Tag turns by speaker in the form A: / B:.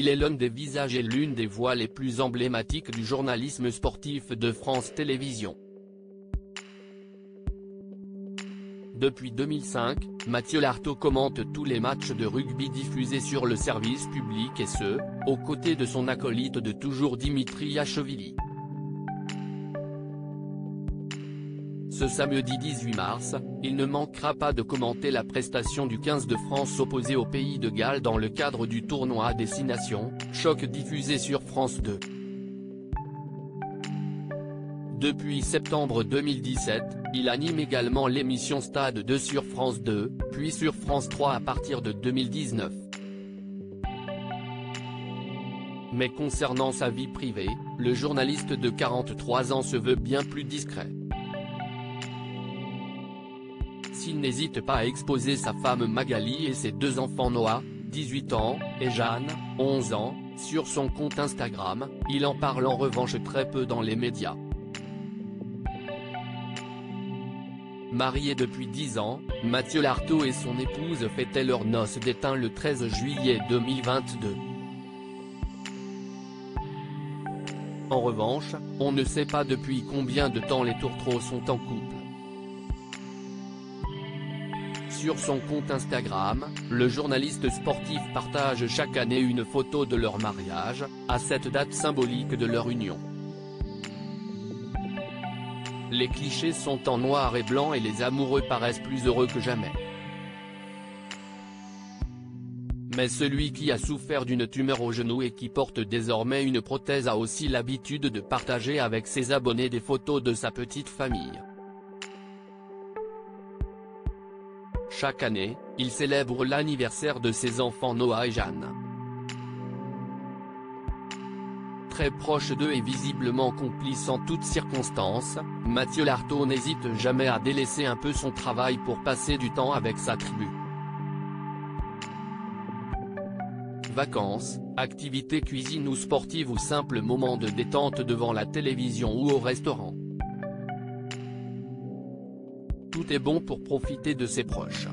A: il est l'un des visages et l'une des voix les plus emblématiques du journalisme sportif de France Télévisions. Depuis 2005, Mathieu Lartaud commente tous les matchs de rugby diffusés sur le service public et ce, aux côtés de son acolyte de toujours Dimitri Yachvili. Ce samedi 18 mars, il ne manquera pas de commenter la prestation du 15 de France opposé au pays de Galles dans le cadre du tournoi à destination, choc diffusé sur France 2. Depuis septembre 2017, il anime également l'émission Stade 2 sur France 2, puis sur France 3 à partir de 2019. Mais concernant sa vie privée, le journaliste de 43 ans se veut bien plus discret. S'il n'hésite pas à exposer sa femme Magali et ses deux enfants Noah, 18 ans, et Jeanne, 11 ans, sur son compte Instagram, il en parle en revanche très peu dans les médias. Marié depuis 10 ans, Mathieu Lartaud et son épouse fêtaient leur noces d'éteint le 13 juillet 2022. En revanche, on ne sait pas depuis combien de temps les tourtereaux sont en couple. Sur son compte Instagram, le journaliste sportif partage chaque année une photo de leur mariage, à cette date symbolique de leur union. Les clichés sont en noir et blanc et les amoureux paraissent plus heureux que jamais. Mais celui qui a souffert d'une tumeur au genou et qui porte désormais une prothèse a aussi l'habitude de partager avec ses abonnés des photos de sa petite famille. Chaque année, il célèbre l'anniversaire de ses enfants Noah et Jeanne. très proche d'eux et visiblement complice en toutes circonstances, Mathieu Lartaud n'hésite jamais à délaisser un peu son travail pour passer du temps avec sa tribu. Vacances, activités cuisine ou sportives ou simples moments de détente devant la télévision ou au restaurant. Est bon pour profiter de ses proches.